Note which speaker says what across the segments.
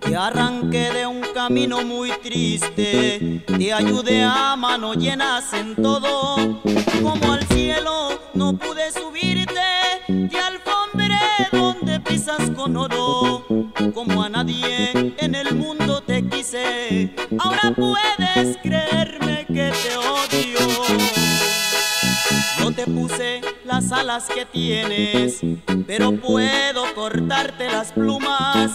Speaker 1: Que arranque de un camino muy triste, te ayude a mano llenas en todo, como a nadie en el mundo te quise, ahora puedes creerme que te odio. Yo te puse las alas que tienes, pero puedo cortarte las plumas.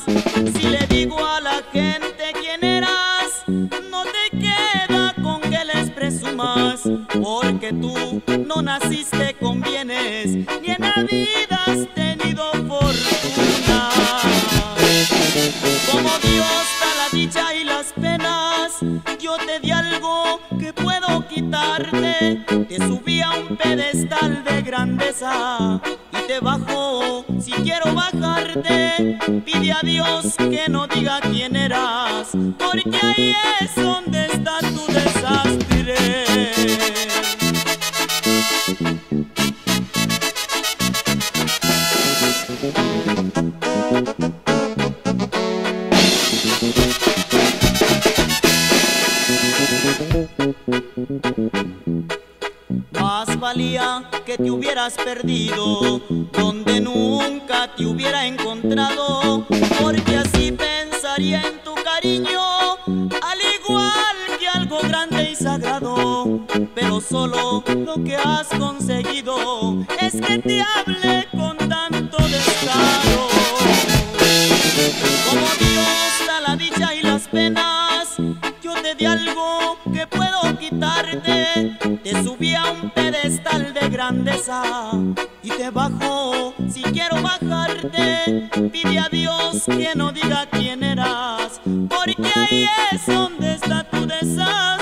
Speaker 1: Si le digo a la gente quién eras, no te queda con que les presumas, porque tú no naciste con bienes, ni en la y las penas, yo te di algo que puedo quitarte. Te subí a un pedestal de grandeza y te bajo si quiero bajarte. Pide a Dios que no diga quién eras, porque ahí es donde está tu Más valía que te hubieras perdido donde nunca te hubiera encontrado, porque así pensaría en tu cariño, al igual que algo grande y sagrado. Pero solo lo que has conseguido es que te hable con tanto descaro. Como Dios da la dicha y las penas, Te subí a un pedestal de grandeza y te bajo si quiero bajarte. Pide a Dios que no diga quién eras, porque ahí es donde está tu desastre.